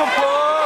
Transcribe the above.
of applause.